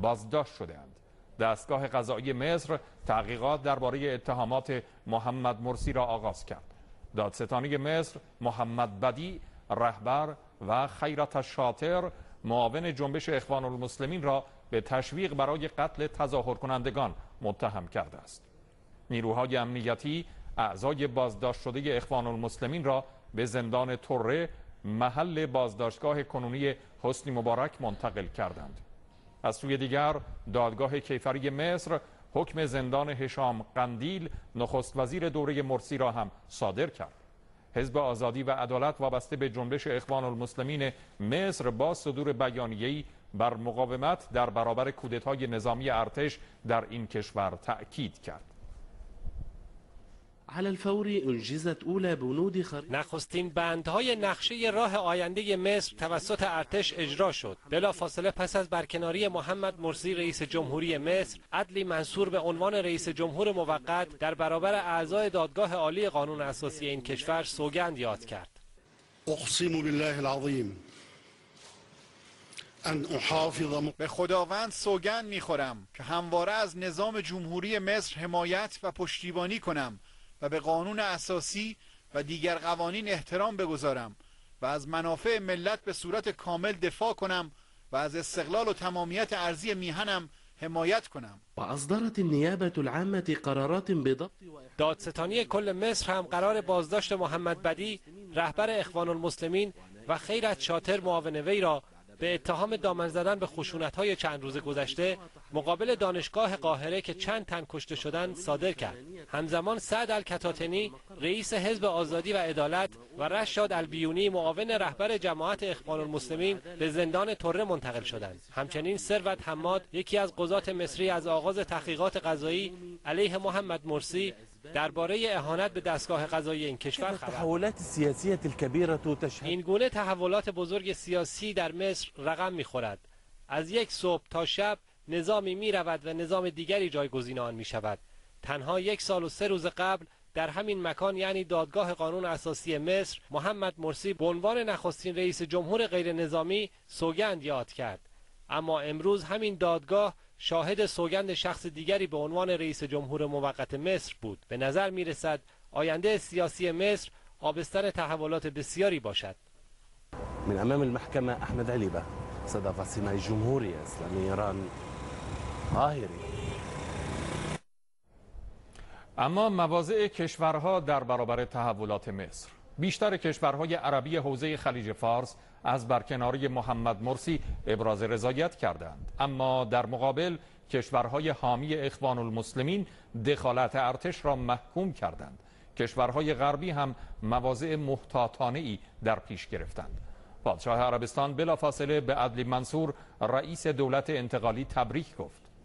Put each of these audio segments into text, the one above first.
بازداشت شدهاند. دستگاه قضایی مصر تحقیقات درباره اتهامات محمد مرسی را آغاز کرد. دادستانی مصر محمد بدی رهبر و خیرت شاطر معاون جنبش اخوان المسلمین را به تشویق برای قتل تظاهر کنندگان متهم کرده است. نیروهای امنیتی اعضای بازداشت شده اخوان المسلمین را به زندان تره محل بازداشتگاه کنونی حسنی مبارک منتقل کردند. از سوی دیگر دادگاه کیفری مصر حکم زندان هشام قندیل نخست وزیر دوره مرسی را هم صادر کرد. حزب آزادی و عدالت وابسته به جنبش اخوان المسلمین مصر با صدور بیانیه‌ای بر مقاومت در برابر کودتای نظامی ارتش در این کشور تأکید کرد. على الفور انجزت اولى بنود خريطة نخستین بندهای نقشه راه آینده مصر توسط ارتش اجرا شد. بلافاصله پس از برکناری محمد مرسی رئیس جمهوری مصر عدلی منصور به عنوان رئیس جمهور موقت در برابر اعضای دادگاه عالی قانون اساسی این کشور سوگند یاد کرد. اقسم بالله العظیم ان احافظ به خداوند سوگند می‌خورم که همواره از نظام جمهوری مصر حمایت و پشتیبانی کنم و به قانون اساسی و دیگر قوانین احترام بگذارم و از منافع ملت به صورت کامل دفاع کنم و از استقلال و تمامیت ارزی میهنم حمایت کنم. وأصدرت النيابة العامة قرارات بضبط دادستانی کل مصر هم قرار بازداشت محمد بدی رهبر اخوان المسلمین و خیرت شاطر معاون وی را به اتهام دامن زدن به خشونت‌های چند روز گذشته مقابل دانشگاه قاهره که چند تن کشته شدند صادر کرد. همزمان سعد الکتاتنی رئیس حزب آزادی و عدالت و رشاد البیونی معاون رهبر جماعت اخوان المسلمین به زندان تره منتقل شدند. همچنین ثروت حماد یکی از قضات مصری از آغاز تحقیقات قضایی علیه محمد مرسی درباره اهانت به دستگاه قضایی این کشور خبر. السياسية الكبيرة تشهد. این گونه تحولات بزرگ سیاسی در مصر رقم می‌خورد. از یک صبح تا شب نظامی می رود و نظام دیگری جایگزین آن می شود تنها یک سال و سه روز قبل در همین مکان یعنی دادگاه قانون اساسی مصر محمد مرسی به عنوان نخستین رئیس جمهور غیر نظامی سوگند یاد کرد. اما امروز همین دادگاه شاهد سوگند شخص دیگری به عنوان رئیس جمهور موقت مصر بود. به نظر می رسد آینده سیاسی مصر آبستن تحولات بسیاری باشد. من أمام المحكمة أحمد عليبة صدى سماء جمهورية إسلامية إيران قاهري اما مواضع کشورها در برابر تحولات مصر. بیشتر کشورهای عربی حوزه خلیج فارس از برکناری محمد مرسی ابراز رضایت کردند. اما در مقابل کشورهای حامی اخوان المسلمین دخالت ارتش را محکوم کردند. کشورهای غربی هم مواضع محتاطانه ای در پیش گرفتند. پادشاه عربستان بلافاصله به عدلی منصور رئیس دولت انتقالی تبریک گفت.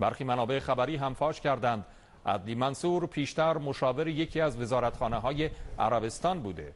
برخی منابع خبری هم فاش کردند. عدلی منصور پیشتر مشاور یکی از وزارتخانه های عربستان بوده.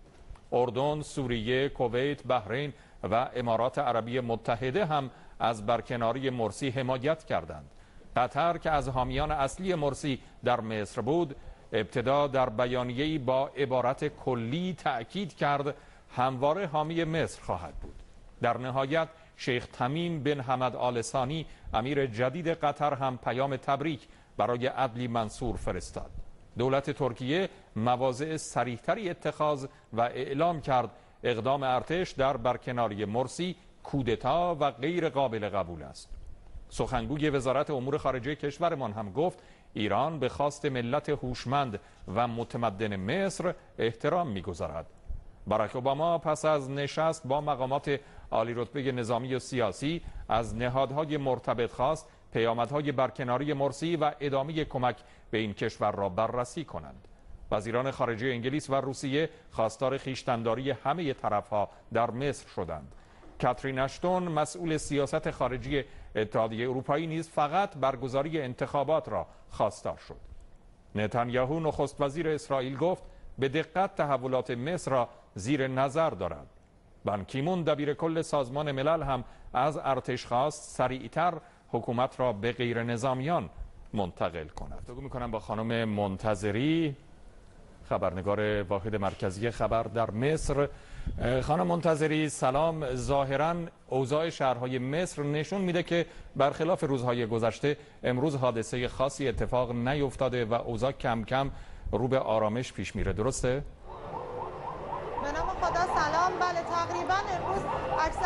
اردن، سوریه، کویت، بحرین و امارات عربی متحده هم از برکناری مرسی حمایت کردند. قطر که از حامیان اصلی مرسی در مصر بود ابتدا در بیانیه‌ای با عبارت کلی تأکید کرد همواره حامی مصر خواهد بود. در نهایت شیخ تمیم بن حمد آل ثانی امیر جدید قطر هم پیام تبریک برای عدلی منصور فرستاد. دولت ترکیه مواضع سریحتری اتخاذ و اعلام کرد. اقدام ارتش در برکناری مرسی کودتا و غیر قابل قبول است. سخنگوی وزارت امور خارجه کشورمان هم گفت ایران به خواست ملت هوشمند و متمدن مصر احترام می‌گذارد. باراک اوباما پس از نشست با مقامات عالی رتبه نظامی و سیاسی از نهادهای مرتبط خواست پیامدهای برکناری مرسی و ادامه کمک به این کشور را بررسی کنند. وزیران خارجه انگلیس و روسیه خواستار خیشتنداری همه طرفها در مصر شدند. کاترین اشتون مسئول سیاست خارجی اتحادیه اروپایی نیز فقط برگزاری انتخابات را خواستار شد. نتانیاهو نخست وزیر اسرائیل گفت به دقت تحولات مصر را زیر نظر دارد. بانکیمون دبیر کل سازمان ملل هم از ارتش خواست سریعتر حکومت را به غیر نظامیان منتقل کند. گفتگو می‌کنم با خانم منتظری خبرنگار واحد مرکزی خبر در مصر. خانم منتظری سلام. ظاهرا اوضاع شهرهای مصر نشون میده که برخلاف روزهای گذشته امروز حادثه خاصی اتفاق نیفتاده و اوضاع کم کم رو به آرامش پیش میره. درسته؟ به نام خدا سلام بله تقریبا امروز اکثر